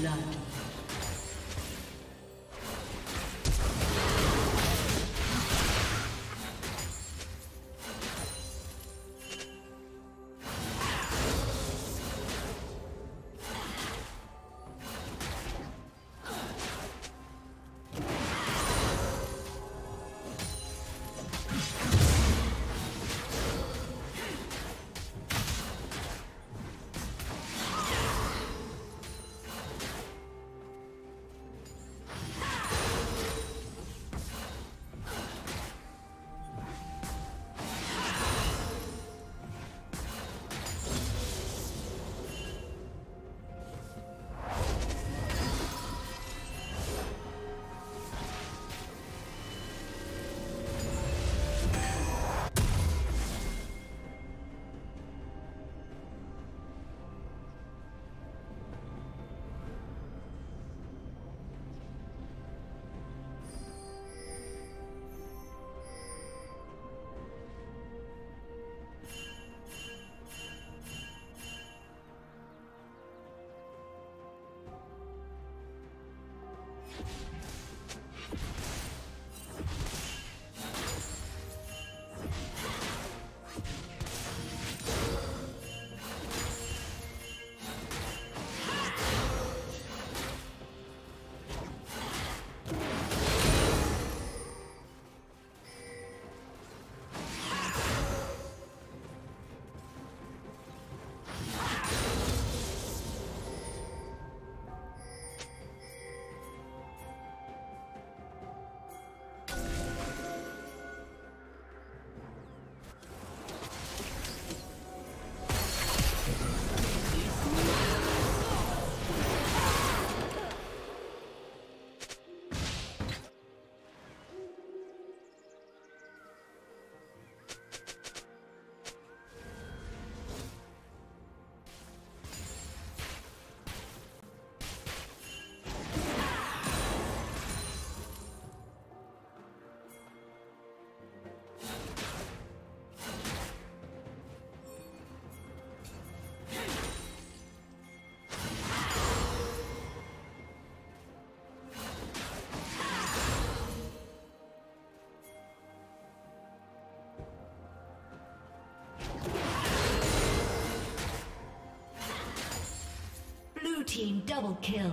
First team double kill.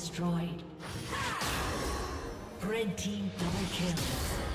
Destroyed. Red team double kill.